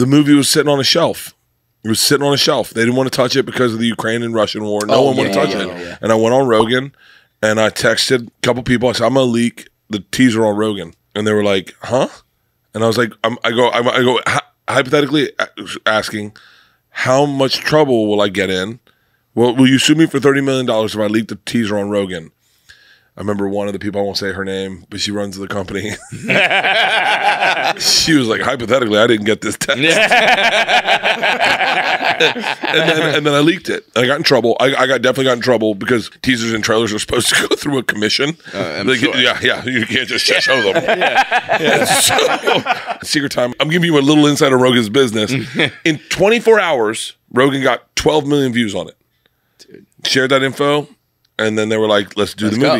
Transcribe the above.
the movie was sitting on a shelf. It was sitting on a shelf. They didn't want to touch it because of the Ukraine and Russian war. No Oh, one wanted to yeah, touch yeah, it. yeah, yeah. And I went on Rogan and I texted a couple people. I said, I'm going to leak the teaser on Rogan. And they were like, huh? And I was like, I'm, I go, I'm, I go, hypothetically asking, how much trouble will I get in? Well, will you sue me for $30 million if I leak the teaser on Rogan? I remember one of the people, I won't say her name, but she runs the company. she was like, hypothetically, I didn't get this text. and, then, and then I leaked it. I got in trouble. I, I got definitely got in trouble because teasers and trailers are supposed to go through a commission. Uh, I'm Like, sure. Yeah, yeah. You can't just show them. And so, secret time. I'm giving you a little insight on Rogan's business. In 24 hours, Rogan got 12 million views on it. Shared that info. And then they were like, let's do the go. movie.